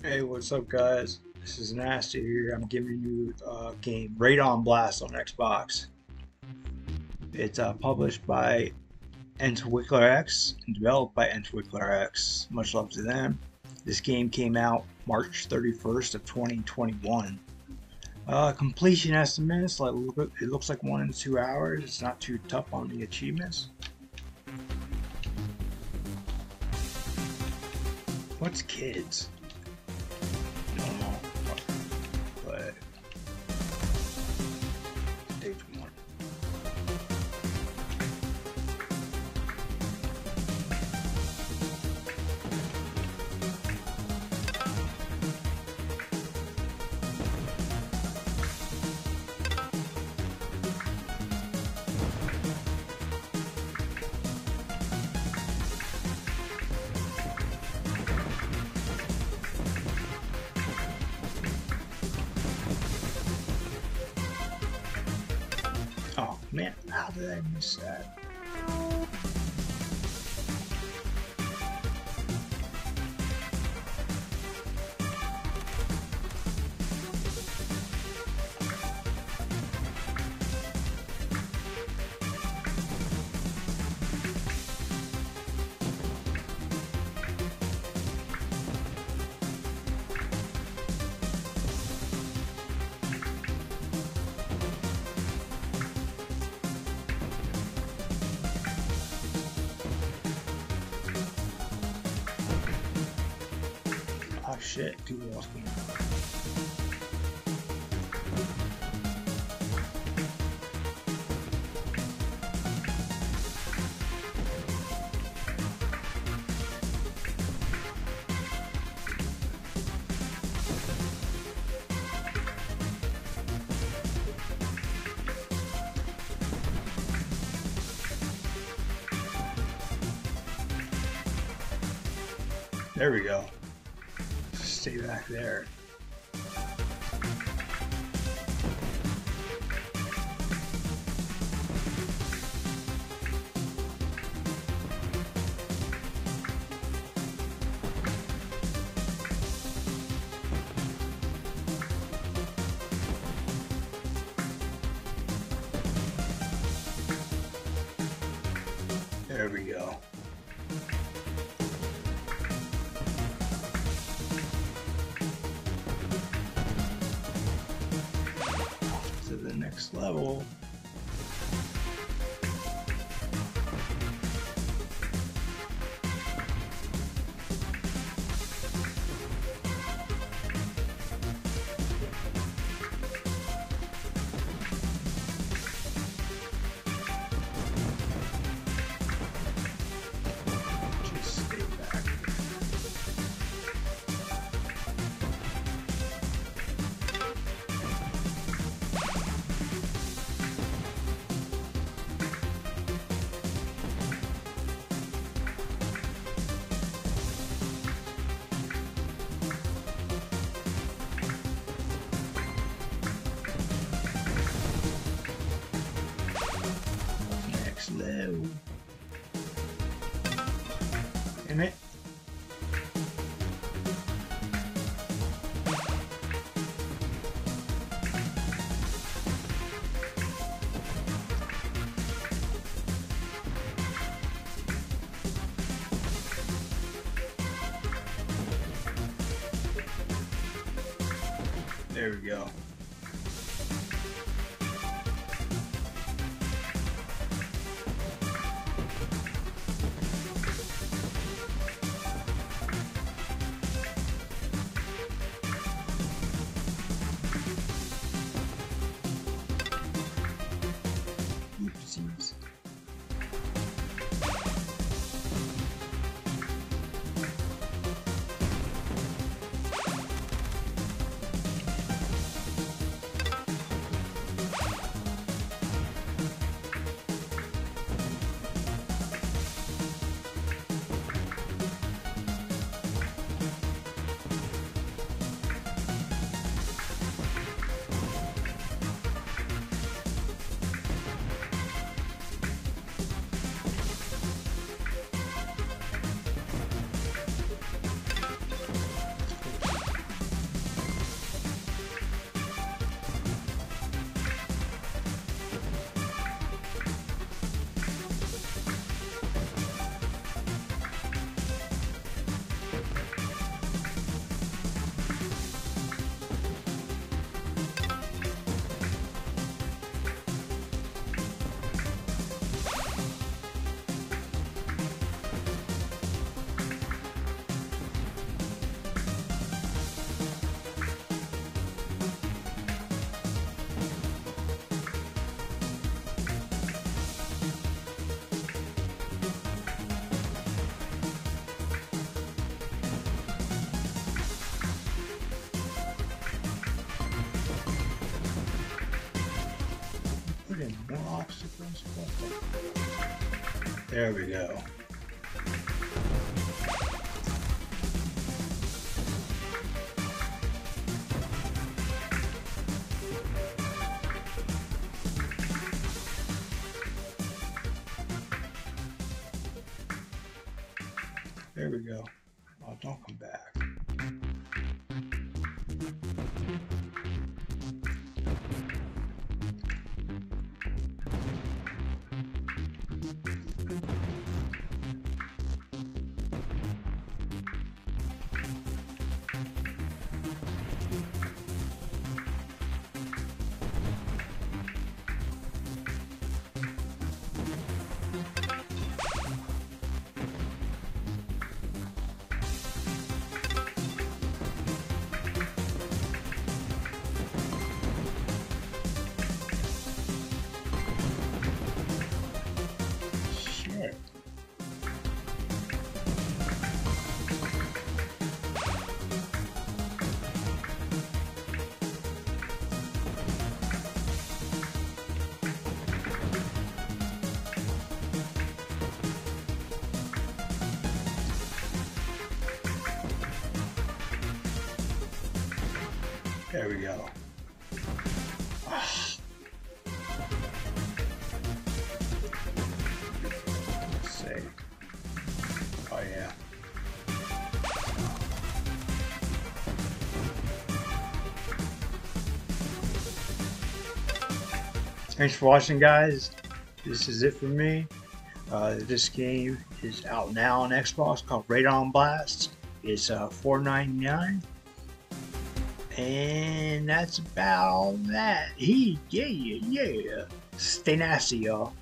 Hey, what's up, guys? This is Nasty here. I'm giving you a game Radon Blast on Xbox. It's uh, published by Entwickler X and developed by Entwickler X. Much love to them. This game came out March 31st of 2021. Uh, completion estimates, like it looks like one in two hours. It's not too tough on the achievements. What's kids? Man, how did I miss that? Shit, came out. There we go. Stay back there. There Damn it. There we go. There we go. There we go. Oh, don't come back. There we go. Oh yeah. Thanks for watching, guys. This is it for me. Uh, this game is out now on Xbox called Radon Blast. It's uh, $4.99. And that's about that. He, yeah, yeah, yeah. Stay nasty, y'all.